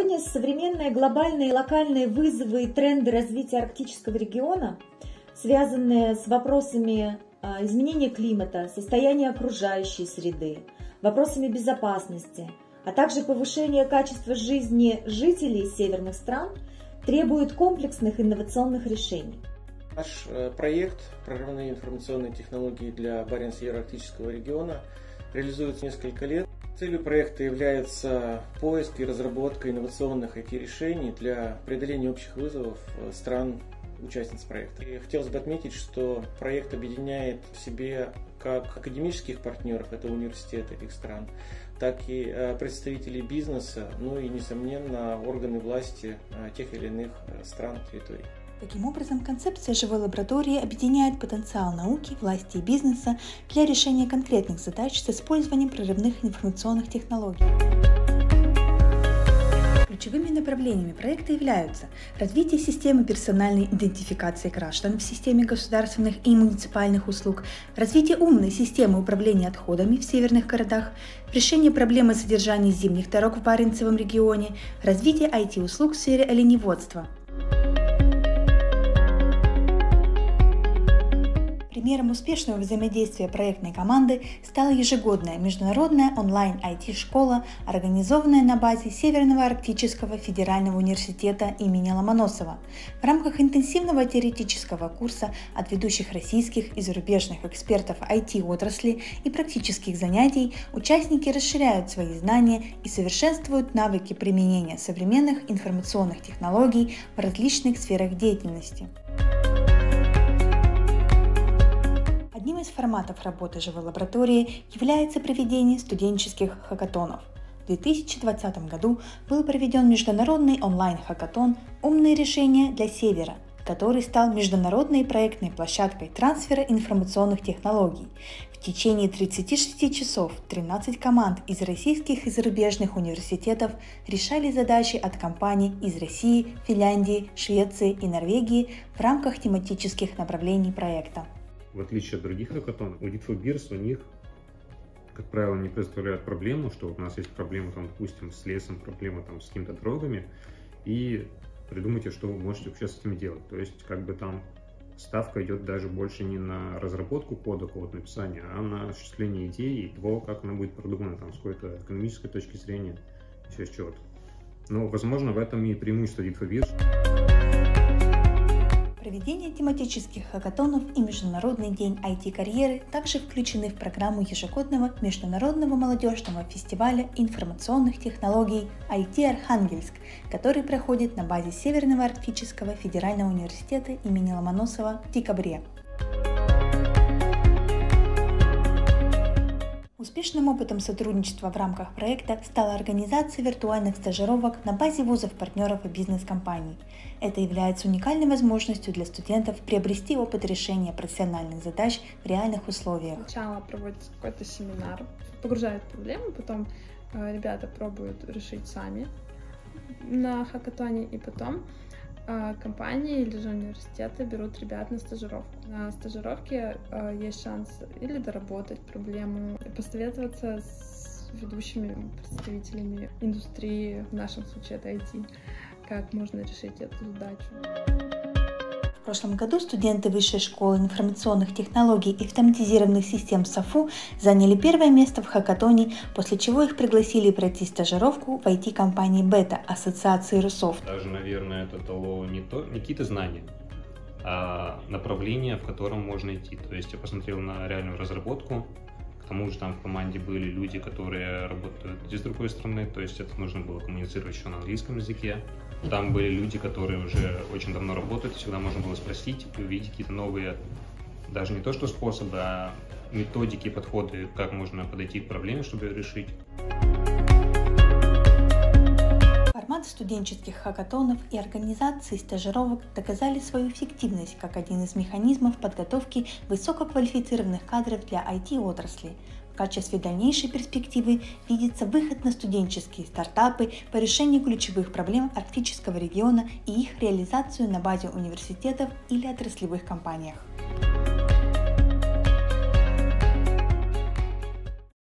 Сегодня современные глобальные и локальные вызовы и тренды развития арктического региона, связанные с вопросами а, изменения климата, состояния окружающей среды, вопросами безопасности, а также повышения качества жизни жителей северных стран, требуют комплексных инновационных решений. Наш э, проект «Прорывные информационные технологии для Баренц-Евроарктического региона» реализуется несколько лет. Целью проекта является поиск и разработка инновационных IT-решений для преодоления общих вызовов э, стран участниц проекта. И хотелось бы отметить, что проект объединяет в себе как академических партнеров, это университеты этих стран, так и э, представителей бизнеса, ну и, несомненно, органы власти тех или иных стран, территорий. Таким образом, концепция живой лаборатории объединяет потенциал науки, власти и бизнеса для решения конкретных задач с использованием прорывных информационных технологий. Ключевыми направлениями проекта являются развитие системы персональной идентификации граждан в системе государственных и муниципальных услуг, развитие умной системы управления отходами в северных городах, решение проблемы содержания зимних дорог в Баренцевом регионе, развитие IT-услуг в сфере оленеводства – Примером успешного взаимодействия проектной команды стала ежегодная международная онлайн-IT-школа, организованная на базе Северного Арктического федерального университета имени Ломоносова. В рамках интенсивного теоретического курса от ведущих российских и зарубежных экспертов IT-отрасли и практических занятий участники расширяют свои знания и совершенствуют навыки применения современных информационных технологий в различных сферах деятельности. Одним из форматов работы живой лаборатории является проведение студенческих хакатонов. В 2020 году был проведен международный онлайн-хакатон «Умные решения для Севера», который стал международной проектной площадкой трансфера информационных технологий. В течение 36 часов 13 команд из российских и зарубежных университетов решали задачи от компаний из России, Финляндии, Швеции и Норвегии в рамках тематических направлений проекта в отличие от других хакатонов, у DeepFoodBeers у них, как правило, не представляют проблему, что у нас есть проблема, там, допустим, с лесом, проблема там, с какими-то дорогами, и придумайте, что вы можете вообще с этим делать. То есть, как бы там ставка идет даже больше не на разработку кода, код написания, а на осуществление идеи и того, как она будет продумана там, с какой-то экономической точки зрения, еще с чего-то. Но, возможно, в этом и преимущество DeepFoodBeers. Проведение тематических хакатонов и Международный день IT-карьеры также включены в программу ежегодного Международного молодежного фестиваля информационных технологий IT Архангельск, который проходит на базе Северного Арктического федерального университета имени Ломоносова в декабре. Успешным опытом сотрудничества в рамках проекта стала организация виртуальных стажировок на базе вузов-партнеров и бизнес-компаний. Это является уникальной возможностью для студентов приобрести опыт решения профессиональных задач в реальных условиях. Сначала проводится какой-то семинар, погружают проблему, потом э, ребята пробуют решить сами на хакатоне, и потом компании или же университеты берут ребят на стажировку. На стажировке а, есть шанс или доработать проблему, посоветоваться с ведущими представителями индустрии, в нашем случае это IT, как можно решить эту задачу. Прошлом году студенты Высшей школы информационных технологий и автоматизированных систем САФУ заняли первое место в хакатоне, после чего их пригласили пройти стажировку в IT-компании Бета Ассоциации Русофт. Даже, наверное, это дало не, то, не какие-то знания, а направление, в котором можно идти. То есть я посмотрел на реальную разработку, тому же там в команде были люди, которые работают с другой стороны, то есть это нужно было коммуницировать еще на английском языке. Там были люди, которые уже очень давно работают, всегда можно было спросить и увидеть какие-то новые, даже не то что способы, а методики, подходы, как можно подойти к проблеме, чтобы ее решить. Студенческих хакатонов и организации стажировок доказали свою эффективность как один из механизмов подготовки высококвалифицированных кадров для IT-отрасли, качестве дальнейшей перспективы видится выход на студенческие стартапы по решению ключевых проблем арктического региона и их реализацию на базе университетов или отраслевых компаниях.